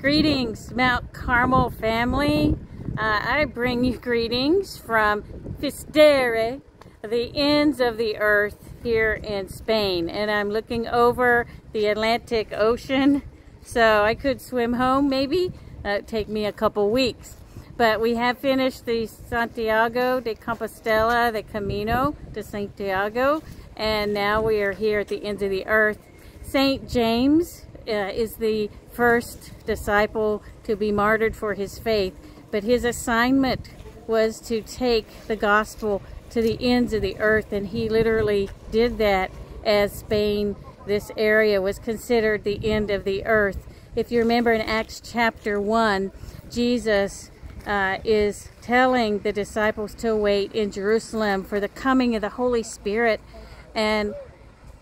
Greetings, Mount Carmel family. Uh, I bring you greetings from Fisterra, the ends of the earth here in Spain. And I'm looking over the Atlantic Ocean. So I could swim home maybe. Uh, take me a couple weeks. But we have finished the Santiago de Compostela, the Camino de Santiago. And now we are here at the ends of the earth. St. James uh, is the first disciple to be martyred for his faith, but his assignment was to take the gospel to the ends of the earth, and he literally did that as Spain, this area, was considered the end of the earth. If you remember in Acts chapter 1, Jesus uh, is telling the disciples to wait in Jerusalem for the coming of the Holy Spirit. And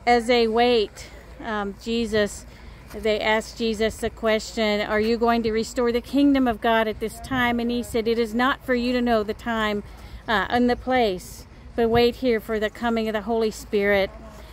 as they wait, um, Jesus they asked Jesus the question, Are you going to restore the kingdom of God at this time? And he said, It is not for you to know the time uh, and the place, but wait here for the coming of the Holy Spirit,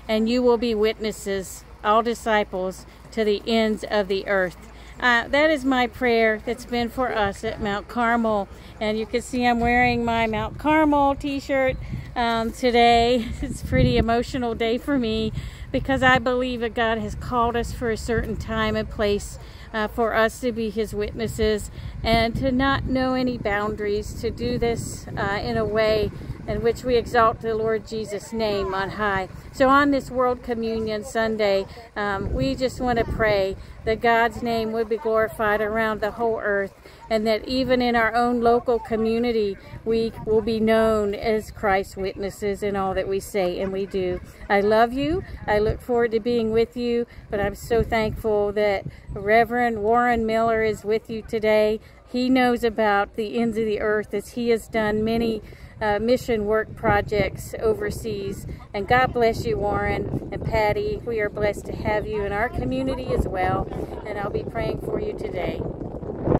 and you will be witnesses, all disciples, to the ends of the earth. Uh, that is my prayer that's been for us at Mount Carmel. And you can see I'm wearing my Mount Carmel t-shirt um, today. It's a pretty emotional day for me because I believe that God has called us for a certain time and place uh, for us to be his witnesses and to not know any boundaries, to do this uh, in a way in which we exalt the Lord Jesus' name on high. So on this World Communion Sunday, um, we just want to pray that God's name would be glorified around the whole earth and that even in our own local community, we will be known as Christ's witnesses in all that we say and we do. I love you. I look forward to being with you, but I'm so thankful that Reverend Warren Miller is with you today. He knows about the ends of the earth as he has done many uh, mission work projects overseas. And God bless you, Warren and Patty. We are blessed to have you in our community as well. And I'll be praying for you today.